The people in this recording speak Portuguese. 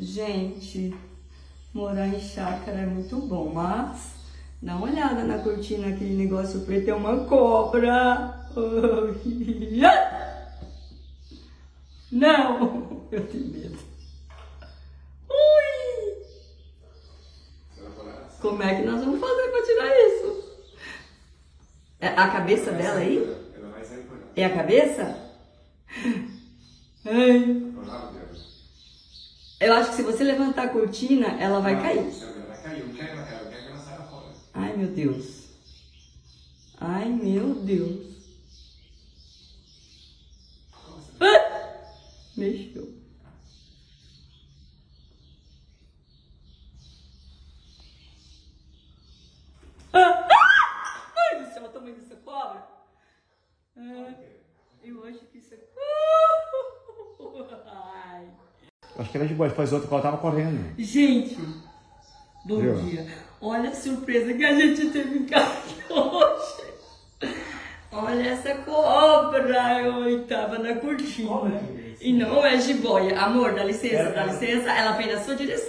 Gente, morar em chácara é muito bom, mas dá uma olhada na cortina, aquele negócio preto é uma cobra. Não, eu tenho medo. Ui! Como é que nós vamos fazer para tirar isso? É a cabeça dela aí? É a cabeça? Ai. Eu acho que se você levantar a cortina, ela vai cair. Ela vai cair. Eu quero que ela caia, eu quero que ela saia fora. Ai, meu Deus. Ai, meu Deus. Ah! Mexeu. Ah! Ah! Ai do céu, o tamanho dessa cobra. Ah, eu acho que isso é... Ai. Acho que era de boa, depois outra que ela tava correndo. Gente, bom Viu? dia. Olha a surpresa que a gente teve em casa hoje. Olha essa cobra, eu tava na cortina. E não é jiboia. Amor, dá licença, dá licença. Ela vem na sua direção.